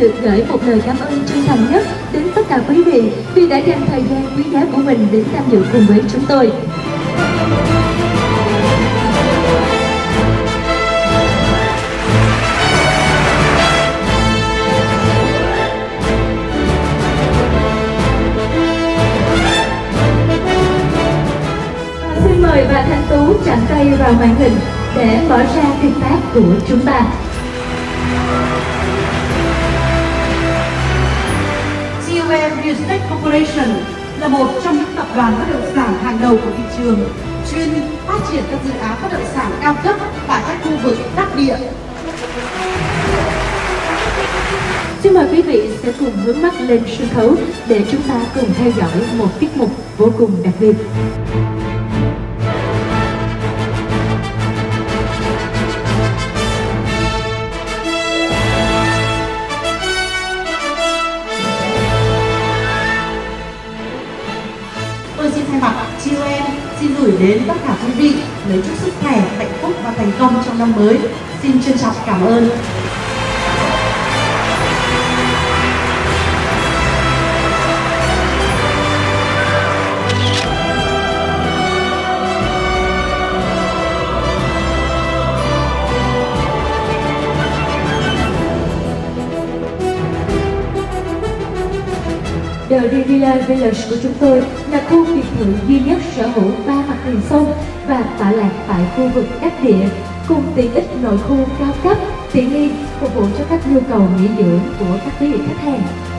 được gửi một lời cảm ơn chân thành nhất đến tất cả quý vị vì đã dành thời gian quý giá của mình đến tham dự cùng với chúng tôi. Xin mời bà Thanh Tú chạm tay vào màn hình để mở ra tuyên tác của chúng ta. Corporation là một trong những tập đoàn bất động sản hàng đầu của thị trường, chuyên phát triển các dự án bất động sản cao cấp tại các khu vực đắc địa. Xin mời quý vị sẽ cùng hướng mắt lên sân khấu để chúng ta cùng theo dõi một tiết mục vô cùng đặc biệt. Gửi đến tất cả quý vị lời chúc sức khỏe, hạnh phúc và thành công trong năm mới. Xin trân trọng cảm ơn. The Riviera Village của chúng tôi là khu biệt thự duy nhất sở hữu ba mặt tiền sông và tọa lạc tại khu vực đắc địa cùng tiện ích nội khu cao cấp, tiện nghi phục vụ cho các nhu cầu nghỉ dưỡng của các quý vị khách hàng.